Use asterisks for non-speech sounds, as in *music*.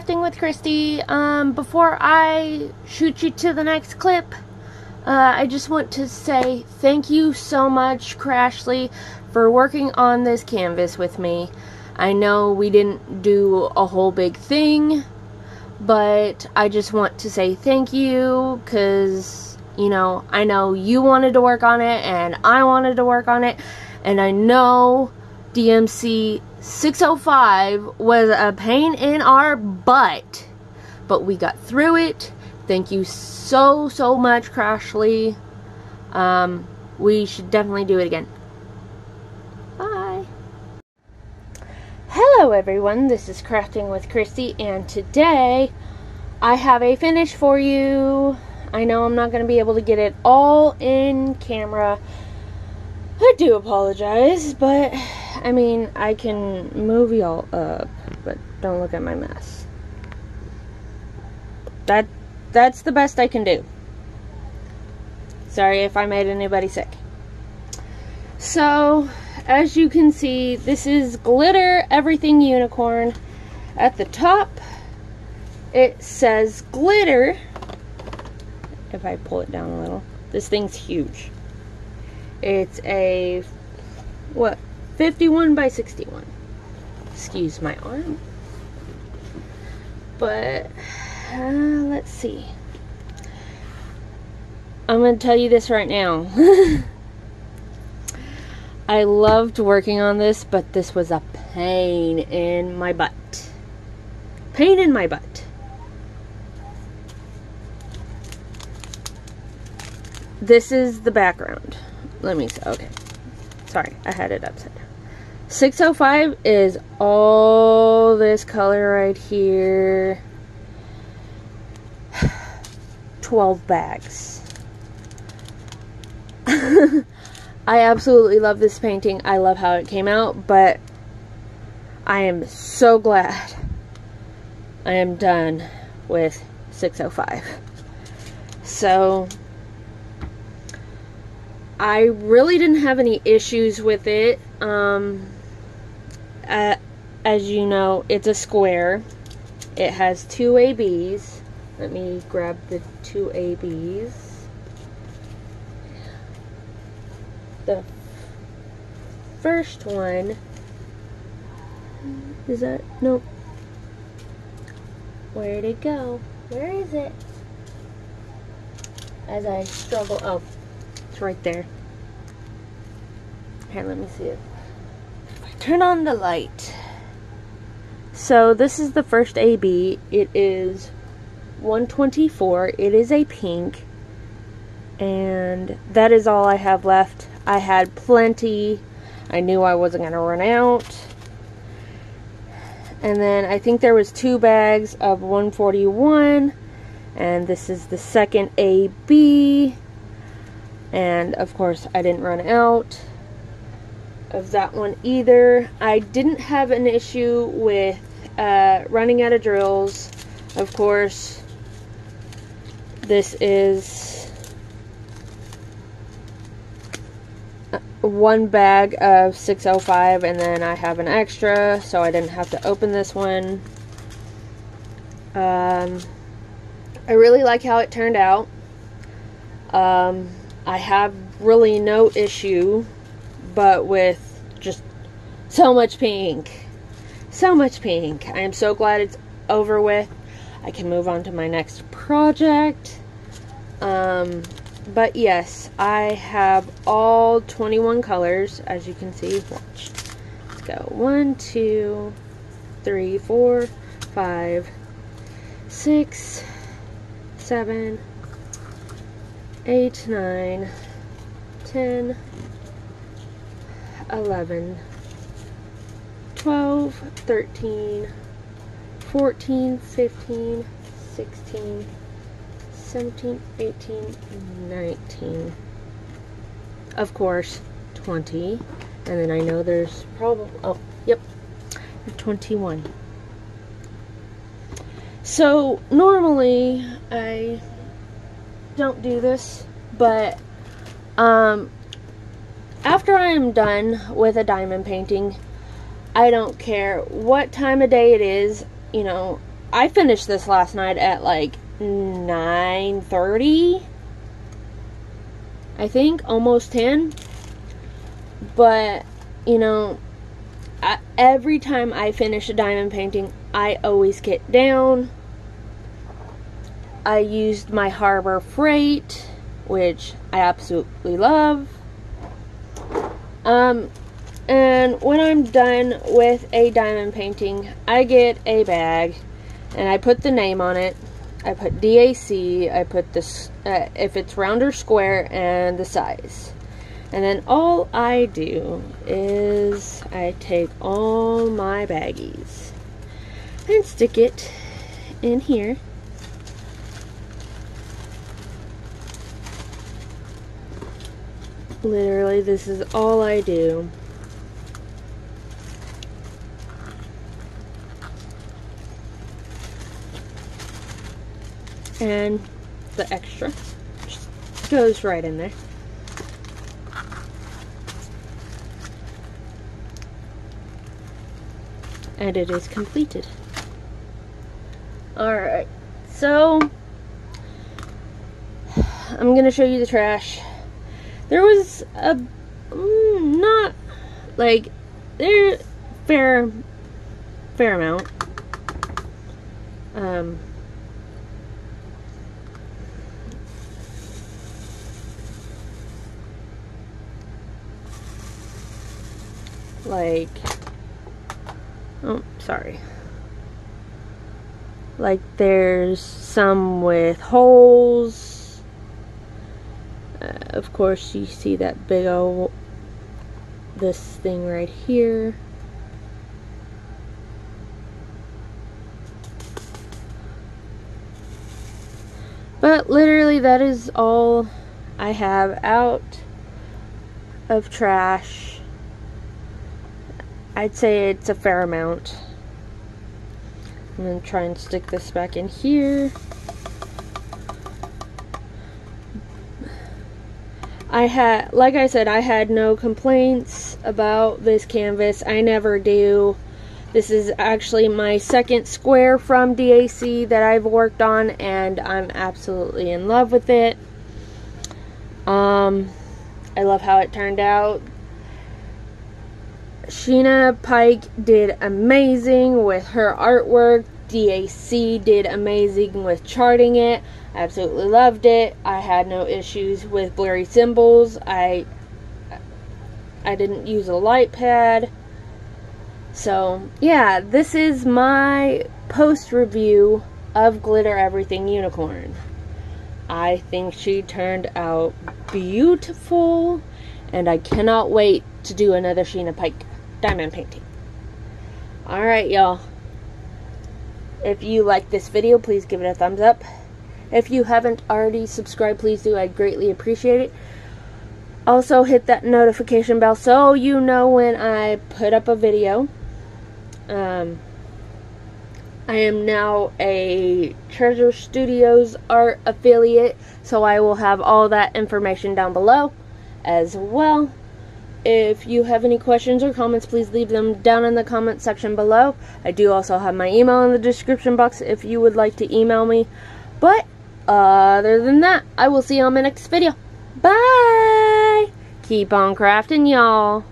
Crafting with Kristi. Um, before I shoot you to the next clip, uh, I just want to say thank you so much, Crashley, for working on this canvas with me. I know we didn't do a whole big thing, but I just want to say thank you because, you know, I know you wanted to work on it and I wanted to work on it, and I know DMC 605 was a pain in our butt, but we got through it. Thank you so, so much, Crashley. Um, we should definitely do it again. Bye. Hello, everyone. This is Crafting with Kristi, and today I have a finish for you. I know I'm not going to be able to get it all in camera. I do apologize, but I mean, I can move y'all up, but don't look at my mess. That that's the best I can do. Sorry if I made anybody sick. So, as you can see, this is Glitter Everything Unicorn. At the top, it says glitter. If I pull it down a little, this thing's huge. It's a, what, 51 by 61. Excuse my arm. But, uh, let's see. I'm going to tell you this right now. *laughs* I loved working on this, but this was a pain in my butt. Pain in my butt. This is the background. Let me. Okay. Sorry, I had it upside down. 605 is all this color right here. *sighs* 12 bags. *laughs* I absolutely love this painting. I love how it came out, but I am so glad I am done with 605. So, I really didn't have any issues with it. Um, uh, as you know, it's a square. It has two ABs. Let me grab the two ABs. The first one is that nope. Where'd it go? Where is it? As I struggle. Oh, it's right there. Here, let me see it turn on the light. So this is the first AB. It is 124. It is a pink. And that is all I have left. I had plenty. I knew I wasn't going to run out. And then I think there was two bags of 141. And this is the second AB. And of course I didn't run out of that one either. I didn't have an issue with uh, running out of drills. Of course, this is uh, one bag of 605 and then I have an extra so I didn't have to open this one. Um, I really like how it turned out. Um, I have really no issue but with just so much pink. So much pink. I am so glad it's over with. I can move on to my next project. Um, but yes, I have all 21 colors, as you can see. Watch. Let's go. One, two, three, four, five, six, seven, eight, nine, ten. 11, 12, 13, 14, 15, 16, 17, 18, 19. Of course, 20. And then I know there's probably, oh, yep, 21. So, normally, I don't do this, but, um, after I am done with a diamond painting, I don't care what time of day it is, you know, I finished this last night at like 9:30. I think almost 10. But, you know, I, every time I finish a diamond painting, I always get down. I used my Harbor Freight, which I absolutely love. Um, and when I'm done with a diamond painting, I get a bag and I put the name on it. I put DAC, I put this, uh, if it's round or square, and the size. And then all I do is I take all my baggies and stick it in here. Literally, this is all I do. And the extra just goes right in there. And it is completed. Alright, so I'm going to show you the trash. There was a, mm, not, like, there, fair, fair amount. Um, like oh sorry like there's some with holes uh, of course you see that big old this thing right here but literally that is all I have out of trash I'd say it's a fair amount. I'm going to try and stick this back in here. I had, like I said, I had no complaints about this canvas. I never do. This is actually my second square from DAC that I've worked on, and I'm absolutely in love with it. Um, I love how it turned out. Sheena Pike did amazing with her artwork. DAC did amazing with charting it. I absolutely loved it. I had no issues with blurry symbols. I I didn't use a light pad. So, yeah, this is my post review of Glitter Everything Unicorn. I think she turned out beautiful, and I cannot wait to do another Sheena Pike diamond painting. Alright, y'all. If you like this video, please give it a thumbs up. If you haven't already subscribed, please do. I'd greatly appreciate it. Also, hit that notification bell so you know when I put up a video. Um, I am now a Treasure Studios art affiliate, so I will have all that information down below as well. If you have any questions or comments, please leave them down in the comment section below. I do also have my email in the description box if you would like to email me. But, other than that, I will see you on my next video. Bye! Keep on crafting, y'all.